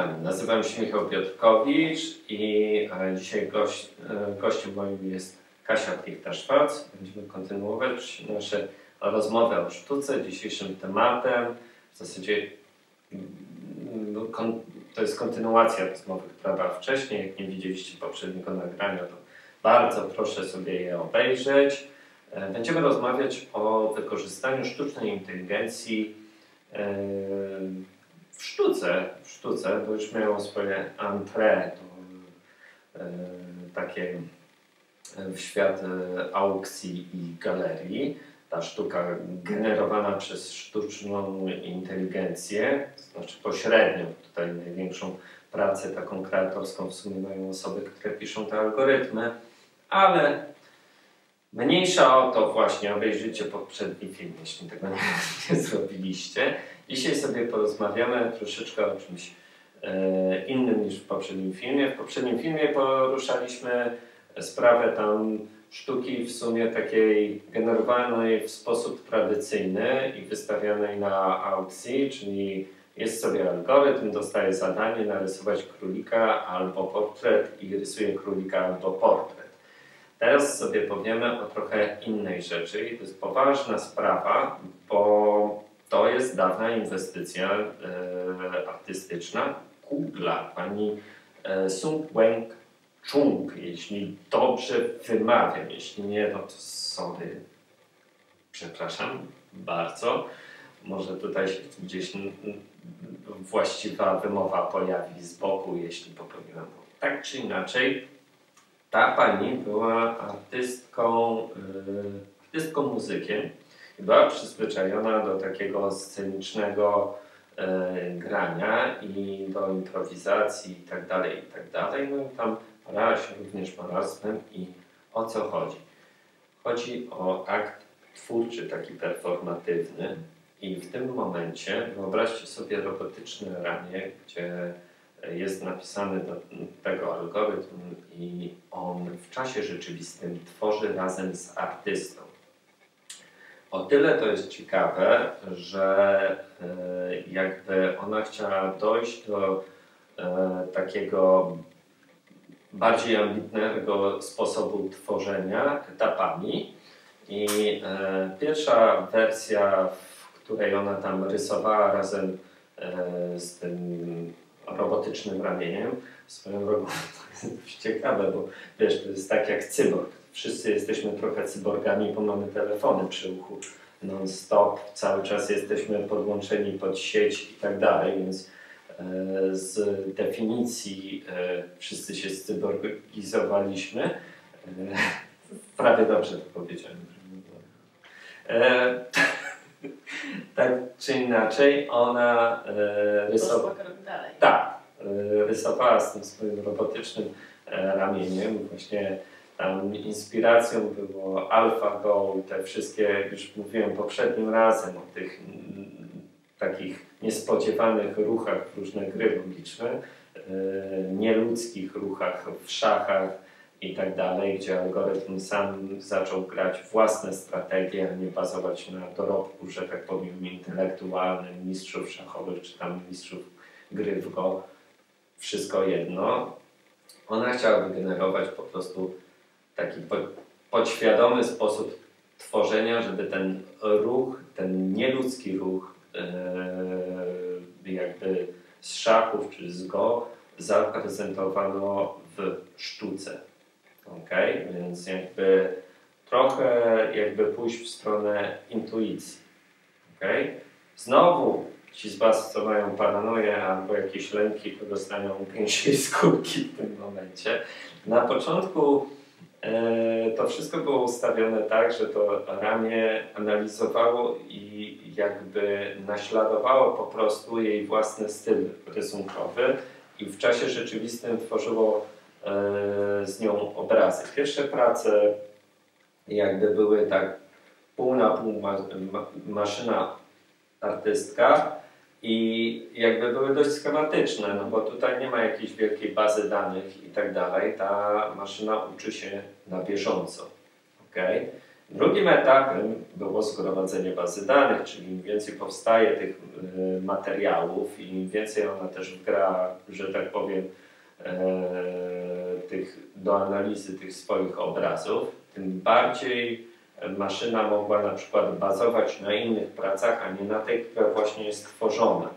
Witam, nazywam się Michał Piotrkowicz i e, dzisiaj gość, e, gościem moim jest Kasia Plichta-Szwarc. Będziemy kontynuować nasze rozmowy o sztuce. Dzisiejszym tematem w zasadzie mm, no, to jest kontynuacja rozmowy, która była wcześniej. Jak nie widzieliście poprzedniego nagrania, to bardzo proszę sobie je obejrzeć. E, będziemy rozmawiać o wykorzystaniu sztucznej inteligencji w sztuce, sztuce, bo już miało swoje entrée, to e, takie w świat e, aukcji i galerii. Ta sztuka generowana przez sztuczną inteligencję, to znaczy pośrednio, tutaj największą pracę taką kreatorską w sumie mają osoby, które piszą te algorytmy, ale mniejsza o to właśnie, obejrzyjcie poprzedni film, jeśli tego nie, nie zrobiliście. Dzisiaj sobie porozmawiamy troszeczkę o czymś e, innym niż w poprzednim filmie. W poprzednim filmie poruszaliśmy sprawę tam sztuki w sumie takiej generowanej w sposób tradycyjny i wystawianej na aukcji, czyli jest sobie algorytm, dostaje zadanie narysować królika albo portret i rysuje królika albo portret. Teraz sobie powiemy o trochę innej rzeczy i to jest poważna sprawa, bo to jest dawna inwestycja e, artystyczna Google'a, pani e, Sung Weng Chung, jeśli dobrze wymawiam, jeśli nie, no to sorry, przepraszam bardzo. Może tutaj się gdzieś właściwa wymowa pojawi z boku, jeśli popełniłem. Tak czy inaczej, ta pani była artystką, yy, artystką muzykiem była przyzwyczajona do takiego scenicznego e, grania i do improwizacji i tak dalej, i tak dalej. No i tam parała się również malarstwem i o co chodzi? Chodzi o akt twórczy, taki performatywny i w tym momencie wyobraźcie sobie robotyczne ramię, gdzie jest napisany do tego algorytm i on w czasie rzeczywistym tworzy razem z artystą. O tyle to jest ciekawe, że e, jakby ona chciała dojść do e, takiego bardziej ambitnego sposobu tworzenia etapami. I e, pierwsza wersja, w której ona tam rysowała razem z tym robotycznym ramieniem, swoją drogą to jest ciekawe, bo wiesz, to jest tak jak cyborg wszyscy jesteśmy trochę cyborgami, bo mamy telefony przy uchu non-stop, cały czas jesteśmy podłączeni pod sieć i tak dalej, więc e, z definicji e, wszyscy się cyborgizowaliśmy. E, prawie dobrze to powiedziałem. tak czy inaczej, ona rysowała. Tak, rysowała z tym swoim robotycznym ramieniem właśnie tam inspiracją było AlphaGo i te wszystkie, już mówiłem poprzednim razem o tych mm, takich niespodziewanych ruchach w różne gry logiczne, e, nieludzkich ruchach w szachach i tak dalej, gdzie algorytm sam zaczął grać własne strategie, a nie bazować na dorobku, że tak powiem, intelektualnym mistrzów szachowych czy tam mistrzów gry w go. Wszystko jedno. Ona chciała wygenerować po prostu taki podświadomy sposób tworzenia, żeby ten ruch, ten nieludzki ruch e, jakby z szachów czy z go zaprezentowano w sztuce. Okay? Więc jakby trochę jakby pójść w stronę intuicji. Okay? Znowu ci z Was, co mają paranoję albo jakieś lęki, to dostają pięknej skórki w tym momencie. Na początku E, to wszystko było ustawione tak, że to ramię analizowało i jakby naśladowało po prostu jej własny styl rysunkowy i w czasie rzeczywistym tworzyło z nią obrazy. Pierwsze prace jakby były tak pół na pół ma, ma, maszyna artystka, i jakby były dość schematyczne, no bo tutaj nie ma jakiejś wielkiej bazy danych i tak dalej. Ta maszyna uczy się na bieżąco. Okay? Drugim etapem było zgromadzenie bazy danych, czyli im więcej powstaje tych y, materiałów i im więcej ona też wgra, że tak powiem, tych, do analizy tych swoich obrazów, tym bardziej maszyna mogła na przykład bazować na innych pracach, a nie na tej, która właśnie jest tworzona.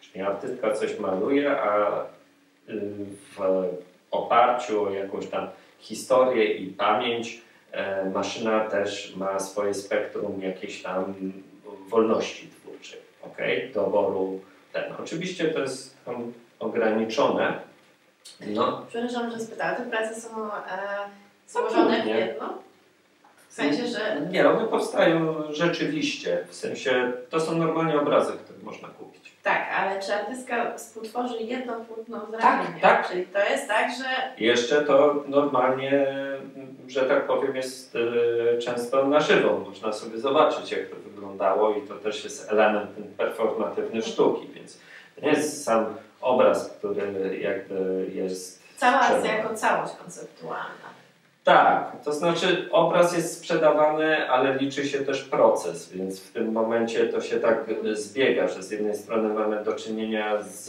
Czyli artystka coś maluje, a y, w oparciu o jakąś tam historię i pamięć e, maszyna też ma swoje spektrum jakiejś tam wolności twórczej, okay? doboru ten. Oczywiście to jest ograniczone. No. Przepraszam, że spytałam, te prace są e, złożone w jedno? W sensie, że... Nie, one powstają rzeczywiście. W sensie, to są normalnie obrazy, które można kupić. Tak, ale czy artystka współtworzy jedno płótno z tak, tak. Czyli to jest tak, że... Jeszcze to normalnie, że tak powiem, jest y, często na żywo. Można sobie zobaczyć, jak to wyglądało i to też jest element performatywny sztuki, więc nie jest sam obraz, który jakby jest... Cała akcja jako całość konceptualna. Tak, to znaczy obraz jest sprzedawany, ale liczy się też proces, więc w tym momencie to się tak zbiega, że z jednej strony mamy do czynienia z,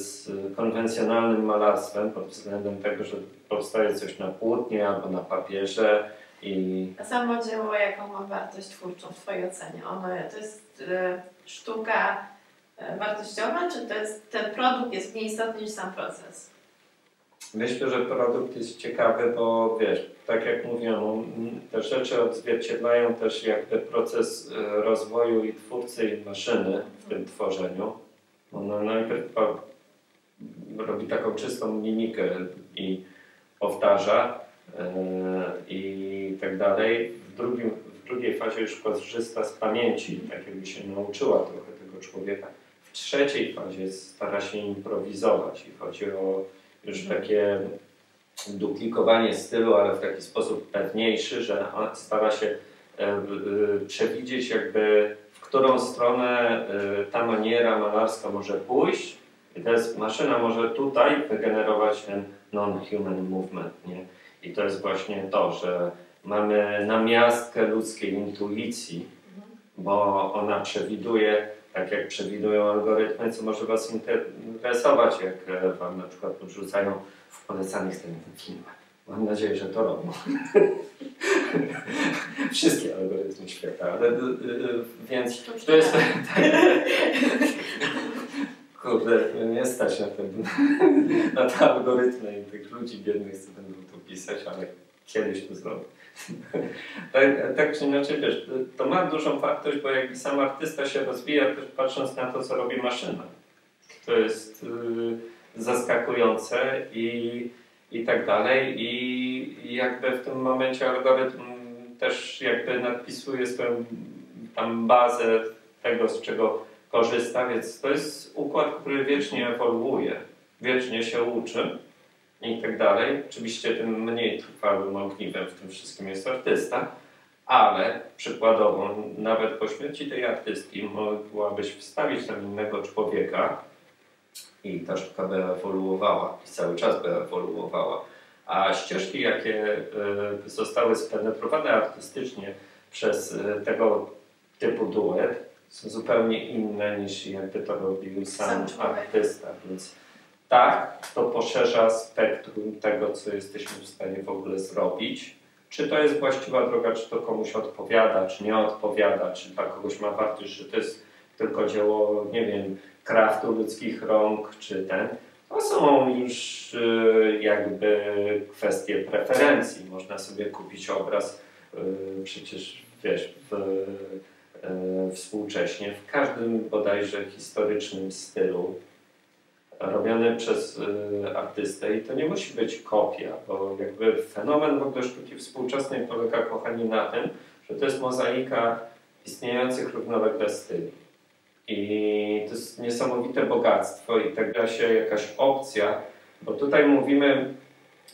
z konwencjonalnym malarstwem pod względem tego, że powstaje coś na płótnie albo na papierze i... A samo dzieło, jaką ma wartość twórczą w Twojej ocenie? Ono to jest y, sztuka wartościowa, czy to jest, ten produkt jest mniej istotny niż sam proces? Myślę, że produkt jest ciekawy, bo wiesz, tak jak mówiono, te rzeczy odzwierciedlają też jakby proces e, rozwoju i twórcy i maszyny w tym tworzeniu. Ona najpierw robi taką czystą mimikę i powtarza yy, i tak dalej. W, drugim, w drugiej fazie już korzysta z pamięci, tak jakby się nauczyła trochę tego człowieka. Trzeciej fazie stara się improwizować i chodzi o już takie duplikowanie stylu, ale w taki sposób pewniejszy, że stara się e, e, przewidzieć jakby w którą stronę e, ta maniera malarska może pójść. I teraz maszyna może tutaj wygenerować ten non-human movement. Nie? I to jest właśnie to, że mamy namiastkę ludzkiej intuicji, bo ona przewiduje tak jak przewidują algorytmy, co może Was interesować, jak e, Wam na przykład podrzucają w polecanych stronach filmach. Mam nadzieję, że to robią. Wszystkie algorytmy świata, ale y, y, więc to jest... Kurde, nie stać na, ten, na te algorytmy i tych ludzi biednych, co będą to pisać, ale kiedyś to zrobię. Tak, tak czy inaczej, wiesz, to ma dużą wartość, bo jakby sam artysta się rozwija, też patrząc na to, co robi maszyna. To jest yy, zaskakujące i, i tak dalej. I jakby w tym momencie algorytm też jakby nadpisuje swoją tam bazę tego, z czego korzysta, więc to jest układ, który wiecznie ewoluuje, wiecznie się uczy i tak dalej. Oczywiście tym mniej trwałym ogniwem w tym wszystkim jest artysta, ale przykładowo nawet po śmierci tej artystki mogłabyś wstawić tam innego człowieka i ta sztuka by ewoluowała i cały czas by ewoluowała. A ścieżki, jakie y, zostały spenetrowane artystycznie przez y, tego typu duet, są zupełnie inne niż jakby to robił sam, sam artysta. Więc tak, to poszerza spektrum tego, co jesteśmy w stanie w ogóle zrobić. Czy to jest właściwa droga, czy to komuś odpowiada, czy nie odpowiada, czy dla kogoś ma wartość, że to jest tylko dzieło, nie wiem, kraftu ludzkich rąk, czy ten. To są już y, jakby kwestie preferencji. Można sobie kupić obraz y, przecież, wiesz, w, y, współcześnie w każdym bodajże historycznym stylu robiony przez y, artystę i to nie musi być kopia, bo jakby fenomen w ogóle sztuki współczesnej polega, kochani, na tym, że to jest mozaika istniejących równolegle styli. I to jest niesamowite bogactwo i tak da się jakaś opcja, bo tutaj mówimy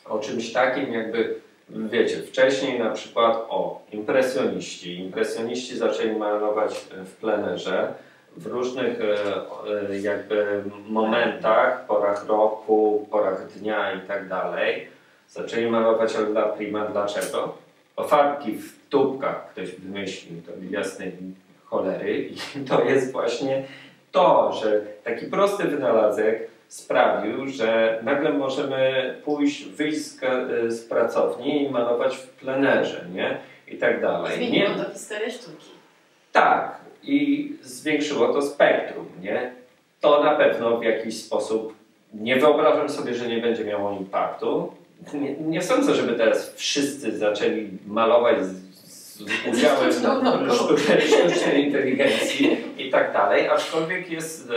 o czymś takim jakby, wiecie, wcześniej na przykład o impresjoniści. Impresjoniści zaczęli malować w plenerze, w różnych e, e, jakby momentach, porach roku, porach dnia i tak dalej zaczęli malować Olda Prima. Dlaczego? o farbki w tubkach ktoś wymyślił, to jasnej cholery i to jest właśnie to, że taki prosty wynalazek sprawił, że nagle możemy pójść, wyjść z, z pracowni i malować w plenerze, nie? I tak dalej. Zmieniło to historię sztuki. Tak. I zwiększyło to spektrum, nie? To na pewno w jakiś sposób nie wyobrażam sobie, że nie będzie miało impaktu. Nie, nie sądzę, żeby teraz wszyscy zaczęli malować z, z udziałem sztucznej inteligencji i tak dalej, aczkolwiek jest e,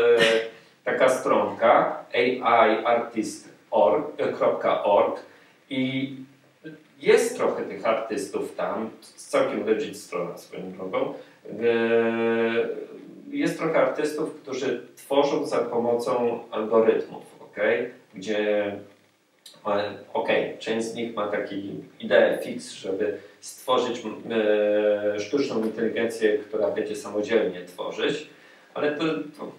taka stronka aiartist.org i jest trochę tych artystów tam, całkiem legit strona swoją drogą. E, jest trochę artystów, którzy tworzą za pomocą algorytmów, okay? gdzie ok, część z nich ma taki ideę fix, żeby stworzyć e, sztuczną inteligencję, która będzie samodzielnie tworzyć, ale to, to,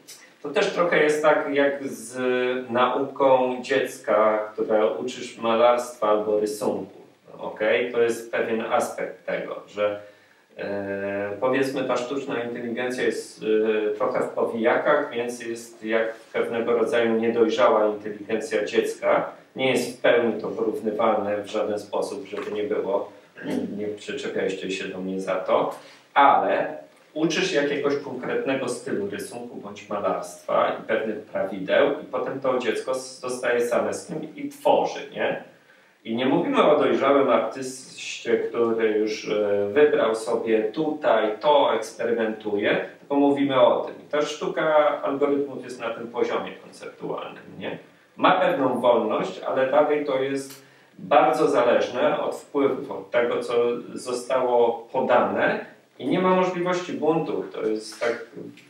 to, też trochę jest tak jak z nauką dziecka, które uczysz malarstwa albo rysunku. Ok, to jest pewien aspekt tego, że e, powiedzmy ta sztuczna inteligencja jest e, trochę w powijakach, więc jest jak pewnego rodzaju niedojrzała inteligencja dziecka. Nie jest w pełni to porównywalne w żaden sposób, żeby nie było. Nie, przyczepiajcie się do mnie za to, ale uczysz jakiegoś konkretnego stylu rysunku bądź malarstwa i pewnych prawideł i potem to dziecko zostaje same z tym i tworzy, nie? I nie mówimy o dojrzałym artyście, który już e, wybrał sobie tutaj, to eksperymentuje, tylko mówimy o tym. ta sztuka algorytmów jest na tym poziomie konceptualnym. Nie? Ma pewną wolność, ale dalej to jest bardzo zależne od wpływów, od tego, co zostało podane i nie ma możliwości buntu. To jest tak.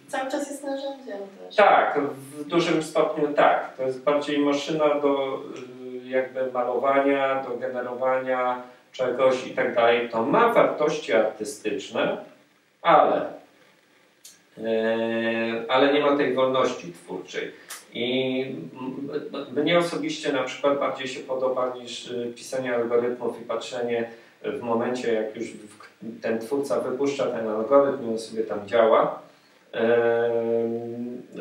Cały czas jest narzędziem też. Tak, w dużym stopniu tak. To jest bardziej maszyna do jakby malowania, do generowania czegoś i tak dalej, to ma wartości artystyczne, ale, e, ale nie ma tej wolności twórczej. I mnie osobiście na przykład bardziej się podoba niż e, pisanie algorytmów i patrzenie w momencie, jak już ten twórca wypuszcza ten algorytm i on sobie tam działa,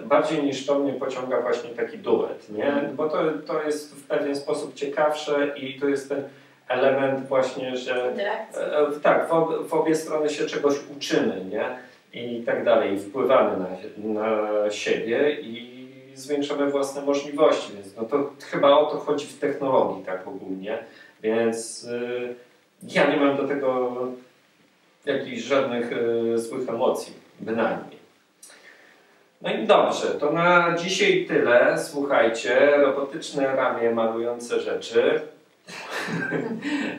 bardziej niż to mnie pociąga właśnie taki duet, nie? Mhm. Bo to, to jest w pewien sposób ciekawsze i to jest ten element właśnie, że e, tak, w, w, obie strony się czegoś uczymy, nie? I tak dalej, wpływamy na, na siebie i zwiększamy własne możliwości, więc no to chyba o to chodzi w technologii tak ogólnie, więc y, ja nie mam do tego jakichś żadnych y, złych emocji, bynajmniej. No i dobrze, to na dzisiaj tyle. Słuchajcie, robotyczne ramię malujące rzeczy.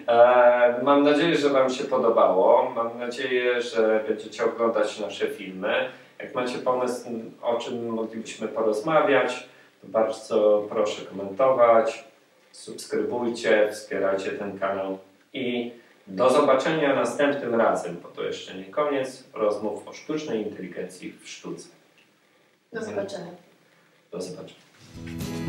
E, mam nadzieję, że Wam się podobało. Mam nadzieję, że będziecie oglądać nasze filmy. Jak macie pomysł, o czym moglibyśmy porozmawiać, to bardzo proszę komentować, subskrybujcie, wspierajcie ten kanał i do zobaczenia następnym razem, bo to jeszcze nie koniec rozmów o sztucznej inteligencji w sztuce. Do zobaczenia. Do zobaczenia.